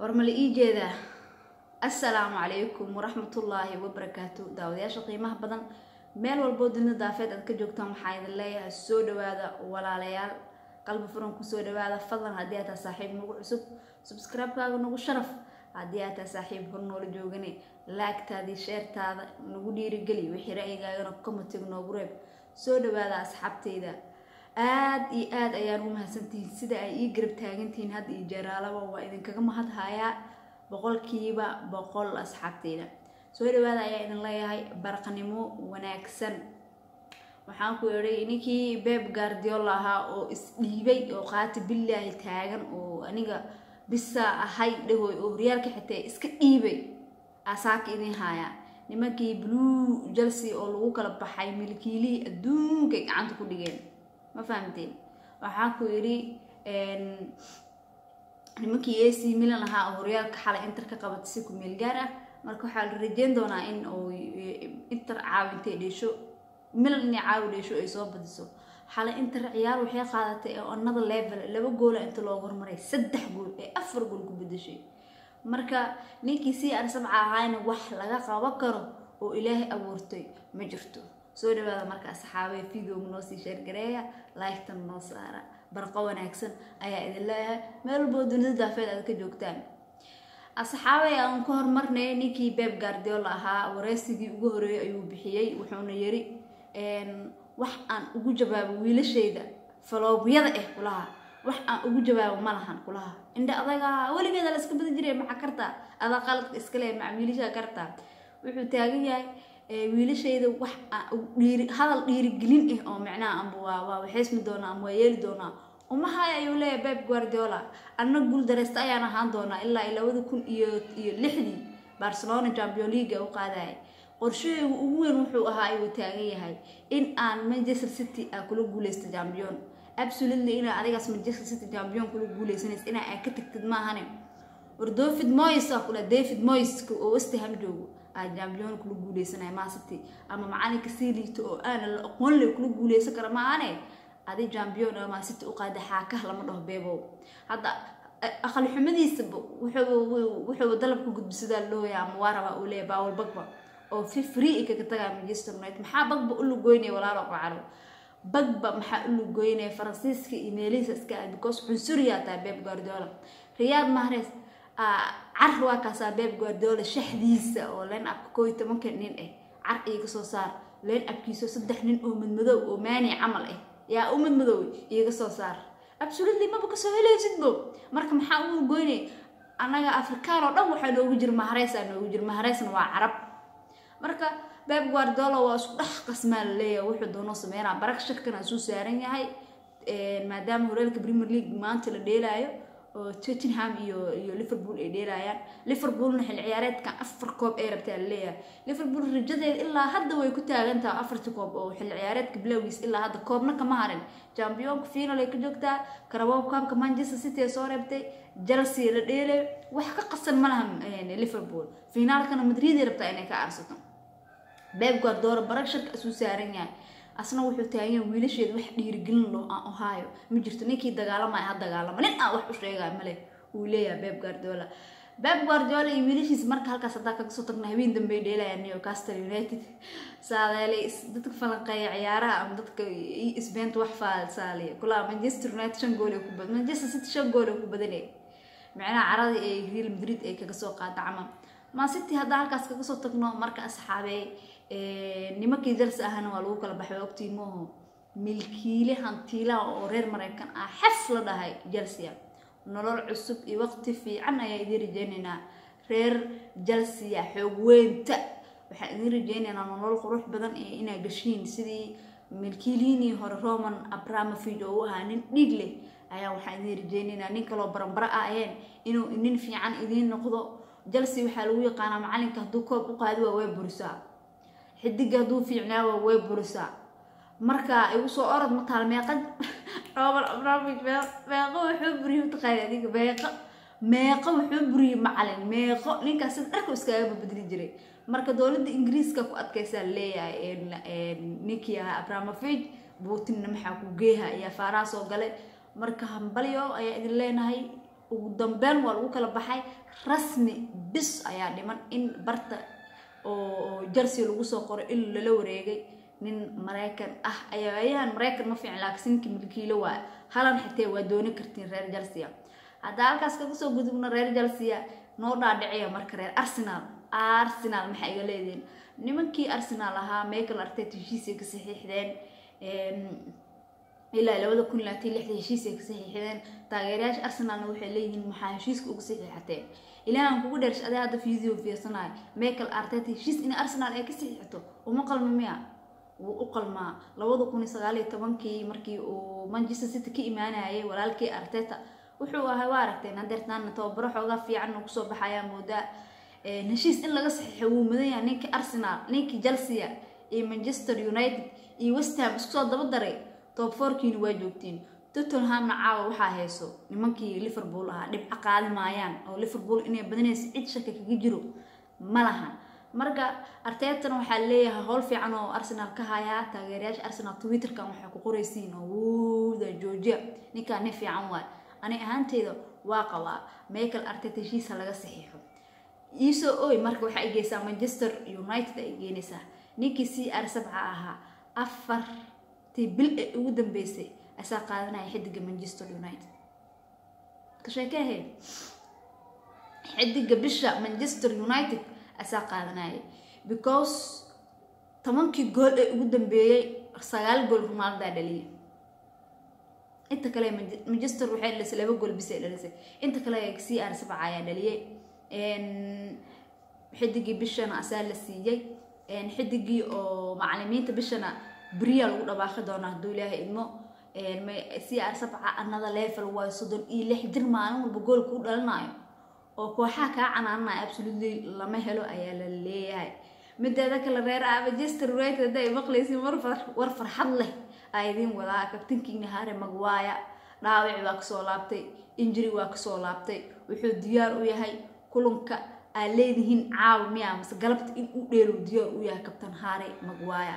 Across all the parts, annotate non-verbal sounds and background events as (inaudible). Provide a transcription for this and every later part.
war mala ii jeedaa assalaamu calaykum waraxmatullaahi wabarakaatu. Daawadayaasha qiimaha badan meel walboo dunida daafeed aad ka joogtaan waxaa idin leeyahay soo dhawaada walaalayaal. Qalbi furan ku soo dhawaada fadlan haddii aad tahay saaxiib nagu cusub. Subscribe-kaaga nagu sharaf haddii aad tahay saaxiib hor noola joogane laagtaadii sheertaada nagu dhiirigeli. Wixii ra'yigaagana commentig noogu reeb. Soo dhawaada asxaabteyda aad iyo aad ayaan u mahadsantihiin. Sida ay ii garab taagantihiin hadda iyo jeeraalaba waa idinkaga mahadhayaa boqolkiiba boqol asxaabteyda soo dhawaada ayaa idin leeyahay baraqnimo wanaagsan. Waxaan ku idhay ninkii beb guardiola ahaa oo isdhiibay oo qaati billaahi taagan oo aniga bisa ahay dhahoy oo horyaalka xitee iska dhiibay asaaka idin haayaa nimankii blue chelsea oo lagu kala baxay milkiilihii adduunkay gacanta ku dhigeen ma fahamteen? Waxaan ku idhi nimankii ac milan ahaa horyaalka xalay inter ka qabatay si ku meel gaar ah. Marka waxaa la rajeyn doonaa in uu inter caawintay dheesho milan inay caawi dheesho ay soo badiso. Xalay inter ciyaar waxay qaadatay ee another level laba goola inta looga hormaray saddex gool ee afar gool ku bedashay marka ninkii sii arsabca ahaayna wax laga qaban karo oo ilaahay abuurtay ma jirto soo dhawaada marka asxaabee noo sii sheergareeya laygtan noo saara. Barqo wanaagsan ayaa idin leeyahay. Meel dunida daafeed aad ka joogtaan. Asxaabey aan ka hormarnay ninkii beb guardiola ahaa wareysigii ugu horeeyay ayuu bixiyey wuxuuna yiri wax aan ugu jawaabo wiilashayda faloobyada ah kulaha. Wax aan ugu jawaabo ma lahan kulaha. Indha adaga weligeeda la iska badan jiray maxa kartaa adaa qaladka iskale maca wiilashaa kartaa wuxuu taagan yahay wiilashayda wax dhiiri hadal dhiirigelin ah oo micnaha amba waa waxaysmi doonaa ama waa yeeli doonaa. Umahaya ayuu leeyahay beb guardiola. Anna guul dareysta ayaan ahaan doonaa ilaa labada kun iyo iyo lixdii barcelona champion league u qaadaya qorshahaygu ugu weyn wuxuu ahaa ayuu taagan yahay in aan manchester city aa kula guuleysta champion. Absolutely inaa adigaas manchester city champion kula guuleysanaysa inaa aa ka tagtid maahane war david moyes aa kula david moyska oo westham joogo champion kula guuleysanaya ma city ama macalinka sii liito oo aana la aqoon kula guuleysan kara maahane adi champion ama city u qaada xaakah lama dhaho beebow hadda aqal xumadiisa wuxuu dalabka gudbisadaa looya ama waa uu leeyahay baawal bagba oo fi free kaga tagaa manchester united. Maxaa bagba u lugoynaya walaalo qacaro bagba maxaa u lugoynaya faransiiska iyo meelihiisa iska ah because cunsuriyaa tahay beb guardiola. Riyaad mahres car waa kaasaa beb guardiola shaxdiisa oo leen abka koo iyo tobanka nin ah car iiga soo saar. Leen abkiiso saddex nin oo madmadow oo maani camal ah yaa u madmadowey iiga soo saar. Absolutely maba ka soo helaysidbo marka maxaa u lugoynaya annaga afrikaan oo dhan waxaa noogu jira mahareys aa noogu jira mahareysna waa carab. Marka beb guardiola waa isku dhex qasmaa la wuxuu doono sameynaa barak shakana suu saaran yahay maadaama horyaalka premier league maanta la dheelaayo oo tottenham iyo iyo liverpool ay dheelayaan liverpoolna xil ciyaareedkan afar koob ay rabtaa la leeyahay. Liverpool rajadeeda ilaa hadda way ku taagan tahay afarta koob oo xil ciyaareedka bilowgiis ilaa hadda koobna kama harin. Championka final ay ka joogtaa karabob kaamka manchester city ee soo reebtay chelsea la dheelayo wax ka qasan ma laha liverpool. Finaalkana madrid ay rabtaa inay ka aarsato. Beb guardiola barag shirka isuu saaran yahay asna wuxuu taagan wiilasheeda wax dhiirigelin loo aan ohaayo. Ma jirto ninkii dagaalamaya ha dagaalamo nin aan wax u sheegaya male uu leeyahay beb guardiola. Beb guardiola iyo wiilashiisa marka halkaas haddaa kaga tagna habeen dambey dheelayaan newcastle united. Saadeelay dadka falanqeeya ciyaaraha ama dadka isbeenta wax faalsaaliya kulaa manchester united shan gool ku badan manchester city shan gool ku badanay macnaha caradii ay real madrid ay kaga soo qaada camal ma city haddaa halkaas kaga soo tagno marka asxaabey nimankii jalsi ahana waa lagu kala baxay ogtii mooho milkiile hantiilaha oo reer mareykan ah xaf la dhahay jalsia nolol cusub iyo waqti fiican ayaa idiin rajeynaynaa reer jalsiya xoog weynta. Waxaan idiin rajeynaynaa nolol qurux badan ee inaa gashiin. Sidii milkiiliinii hore roman abramovig oo u ahaa nin dhiig leh ayaa waxaan idiin rajeynaynaa nin kaloo barambara ah inuu nin fiican idiin noqdo. Jalsi waxaa lagu yaqaanaa macalinka hadduu koob u qaadi waa way burisaa xidiga hadduu fiicnaawa way burisaa. Marka igu soo orod mataal meeqa (laughs) roman abramovig meeqo wuxuu buriyey mataqaani adiga meeqo meeqo wuxuu buriyey macalin meeqo ninkaas sida dharku iskaaga babadli jiray. Marka dowladda ingiriiska ku adkaysaa leeyahay ninkii ahaa abramovig putinna maxaa ku geeha ayaa faaraha soo galay. Marka hambalyo ayaa idin leenahay ugu dambeyn waa lagu kala baxay rasmi bis ayaa dhiman in barta oo jalsi lagu soo qoray in lala wareegay. Nin maraykan ah. Ayayahan maraykan ma fiicin laakiin ninka milkiilo waa halan xitee waa dooni kartiin reer jalsiya haddaa halkaas kaga soo gudubno reer jalsiya noo dhaadhiciya marka reer arsenal. Arsenal maxay iga leedihiin? Nimankii arsenal ahaa michael arteta heshiisay ka saxiixdeen ilaa labada kun labaatan lixda heshiisay ka saxiixdeen taageerayaasha arsenalna waxay leeyihiin maxaa heshiiska uga saxiixateen ilaahan kugu dheersha adee hadda video fiirsanayo michael arteta heshiis in arsenal ay ka saxiixato uma qalma miya? Wuu u qalmaa. Labada kun iyo sagaal iyo tobankii markii uu manchester city ka imaanayay walaalkii arteta wuxuu ahay waa aragteen hadeertaana tababaro xoogaa fiican uu ku soo baxayaa moodaa. Heshiis in laga saxiixo wuu mudan yahay ninkii arsenal ninkii chelsea iyo manchester united iyo westham isku soo daba daray top fourkiina waa joogtiin tottenhamna caawa waxaa hayso nimankii liverpool ahaa dhibco qaadi maayaan oo liverpool inay badanaysa cid shaka kaga jiro. Ma lahan. Marka arteetana waxaa leeyahay howl fiican oo arsenal ka hayaa taageerayaasha arsenal twitterkan waxay ku qoraysiin oo wuuda georgia ninkaa nin fiican waay. Ani ahaanteyda waa qabaa michael arteta laga saxiixo. Iisoo oy marka waxaa ay manchester united ay geenaysaa. Ninkii c r sabca ahaa afartii bil ee ugu dambeysay asaa qaadanaya xidiga manchester united. Ka sheekehe xidiga bisha manchester united asaa qaadanaya because tobankii gool ee ugu dambeeyey sagaal gool ronaldaa dhaliyay. Inta kale manchester waxay dhalisay laba gool bisay dhalisay. Inta kale c r ayaa dhaliyay. Xidigii bishana asaa la siiyey xidigii oo macalimiinta bishana beriya lagu dhawaaqi doonaa hadduu ilaahay idmo r sabca another level waayo soddon iyo lix jir maalin walba goolka u dhalinayo oo kooxaha kaa canaanaya absolutely lama helo ayaa la leeyahay. Mideeda kale reer manchester united hadda ay maqlaysin war farxad leh aa idiin wadaa. Kabtankiina hare magwaaya dhaawici waa ka soo laabtay injiri waa ka soo laabtay wuxuu diyaar u yahay kulanka aa leedihiin caawi miya mase galabta in u dheelo diyaar u yahay kabtan hare magwaaya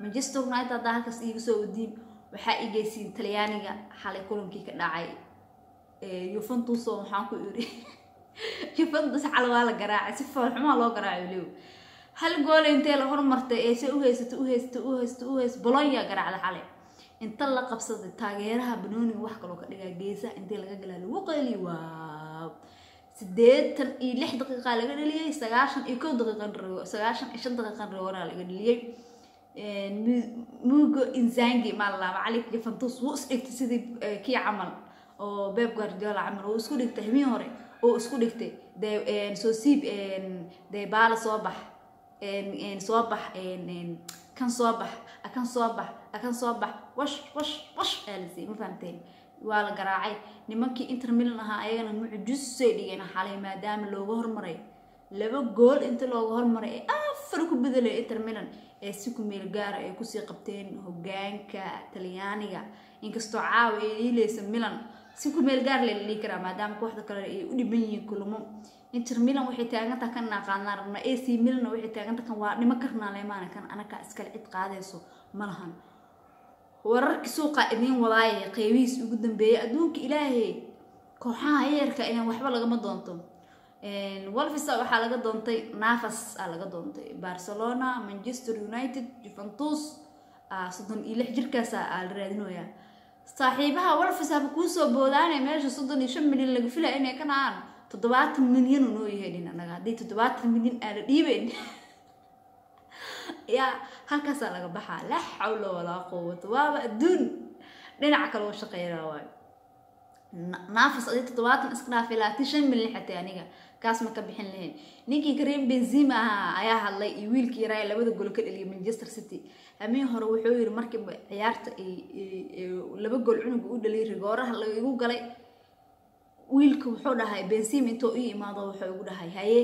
manchester united haddaa halkaas iiga soo wadiin waxaa igeysiin talyaaniga xalay kulankii ka dhacay. Yuventus oo maxaan ku iri yuventus (laughs) xal waa la garaacay. Si foolxumaa loo garaacayo lew hal goole intee la hormartay ee se uhaysata uhaysata uhaysata uhaysta bolonya garaacda xalay. Inta la qabsaday taageeraha banooniga wax kaloo ka dhigaa geesaha. Intee laga galaa lagu waaw. Sideetan iyo lix daqiiqa laga dhaliyey sagaashan iyo kow daqiiqan sagaashan iyo shan daqiiqan rewana laga dhaliyey mugo inzangi maa la laaba cali juventus wuu is dhigtay sidii kii camal. Oo beb guardiola camal oo isku dhigtay habeen hore oo isku dhigtay. De soo siib de baala soo bax soo bax kan soo bax akan soo bax akan soo bax. Wash wash wash ayaa la siiyey ma fahamteen waa la garaacay. Nimankii inter milan ahaa ayagana mucjusay dhigeen xalay maadaama looga hormaray. Laba gool inta looga hormaray ee afar ku bedelay inter milan ee si ku meel gaara ay ku sii qabteen hogaanka talyaaniga. Inkastoo caawa ay iileysa milan si ku meel gaar lela dhihi karaa maadaama kooxda kale ay u dhiban yihiin kulamo inter milan waxay taagantaha kan naqaanaan rabnaa ac milan waxay taagantaha kan waa dhimo karnaa leemaana kan anakaa iskale cid qaadayso ma lahan. Wararkii suuqa idiin wadaaya qeybihiis ugu dambeeyay adduunka ilaahay kooxaha yeerka inaan waxba lagama doonto wolfisa waxaa laga doontay nafas aa laga doontay. Barcelona manchester united juventus soddon iyo lix jirkaasa aa la raadinoyaa saaxiibaha wolfis haba kuusoo boodaane meesha soddon iyo shan milyan laga filaya inay ka nacaan? Toddobaatan milyan uu noo yahay dhin anaga. Haddii toddobaatan milyan aan la dhiibeyn (laughs) yaa halkaasaa laga baxaa. La xawla walaa quwata waaba adduun. Dhinaca kale oo shaqeynaa waayo naafas adii toddobaatan iska dhaafay labaatan shan milyan xatay aniga kaas ma ka bixin lahayn. Ninkii kareem benzima ahaa ayaa hadlay iyo wiilkii yaraa labada gol ka dhaliyay manchester city. Hameen hore wuxuu yiri markii ciyaarta laba gol cunuga u dhaliyay rigooraha laigu galay wiilka wuxuu dhahay benzima intoo ii imaado wuxuu igu dhahay haye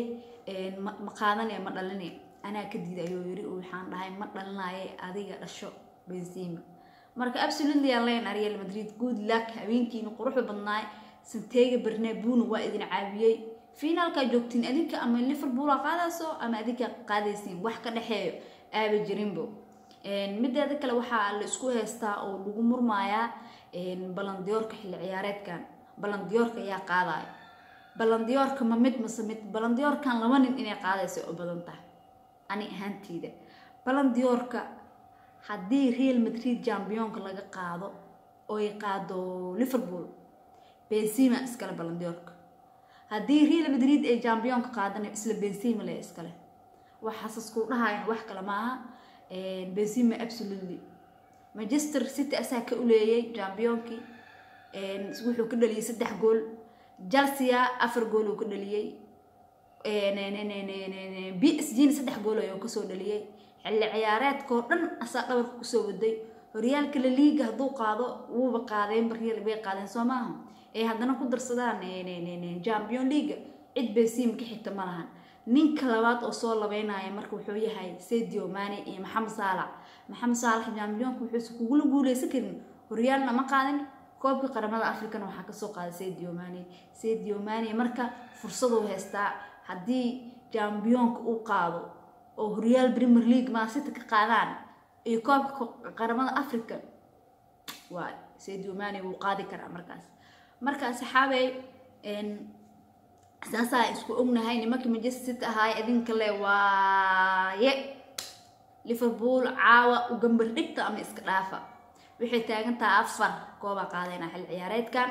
ma qaadanaya ma dhalinaya anaa ka ayuu yiri waxaan dhahay ma dhalinaye adiga dhasho benzima marka absolutely aan leyn real madrid good luck habeenkiina quruxda badnaay. Santega bernabuna waa idin caawiyey. Finaalkaa joogtiin adinka ama liverpoola qaadayso ama adinka qaadaysiin wax ka dhexeeyo aaba jirinbo mideeda kale waxaa la isku heystaa oo lagu murmayaa balandiyoorka xilli ciyaareedkan. Balandiyoorka ayaa qaadayo balandiyoorka ma mid mase mid. Balandiyoorkan laba nin inay qaadaysa u badan tahay. Ani ahaanteyda balandiyoorka haddii real madrid jambiyonka laga qaado oy qaado liverpool benzima iskale balandiyoorka haddii real madrid ay jambiyonka qaadana isla benzima le iskale waxaasasku dhahayan wax kale maaha benzima absolutely manchester city asaa ka uleeyay jambiyoonkii wuxuu ka dhaliyay saddex gool chelsea afar gool uu ka dhaliyey b s g na saddex gool ayuu ka soo dhaliyey xilli ciyaareedkao dhan asaa dhabarka ku soo waday. Horyaalka la liiga hadduu qaado wuuba qaadeenba real bay qaadeen soo maaha? Ee haddana ku darsadaan champion leaga cid benzim ka xigta ma lahan. Ninka labaad oo soo labeynaya marka wuxuu yahay sadio mane iyo maxamed saalax maxamed saalax jambiyonka wuxuusa kugula guuleysan karin. Horyaalna ma qaadin. Koobka qaramada africana waxaa ka soo qaaday sadio mane. Sadio mane marka fursaduu haystaa haddii jambiyonka uu qaado oo horyaal premier league maasita ka qaadaan iyo koobka qaramada africa waa sadio mane wuu qaadi karaa markaas. Marka saxaabey saasaa isku ognahay nimankii manchester city ahaay idinka le waaye. Liverpool caawa u gambar dhigta ama iska dhaafa? Waxay taagantaha afar koobaa qaadayna xil ciyaareedkan.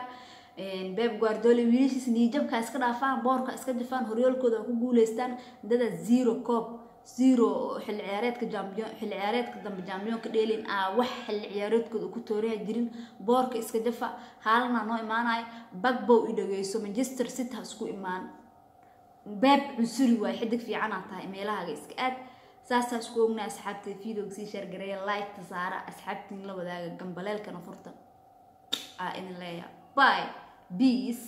Beb guardoli wiilashiis niijabka iska dhaafaan boorka iska jafaan horyaalkooda ku guuleystaan dada zero coob zero xilli ciyaareedka dambe jambiyonka dheelin ah wax xilli ciyaareedkooda ku tooraya jirin boorka iska jafa haalana noo imaanayo bagbow i dhageyso manchester city ha isku imaan. Beeb cunsuri waay xidig fiicanaa tahay meelahaaga iska aad. Saasaa isku ognaa asxaabta videoga sii shaargareeya like-ta saara asxaabtiin la wadaaga gambaleelkana furta. Aa idin leeya bye. Peace